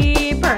deeper.